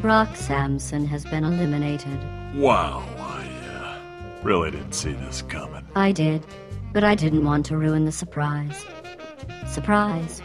Brock Samson has been eliminated. Wow, I uh, really didn't see this coming. I did, but I didn't want to ruin the surprise. Surprise.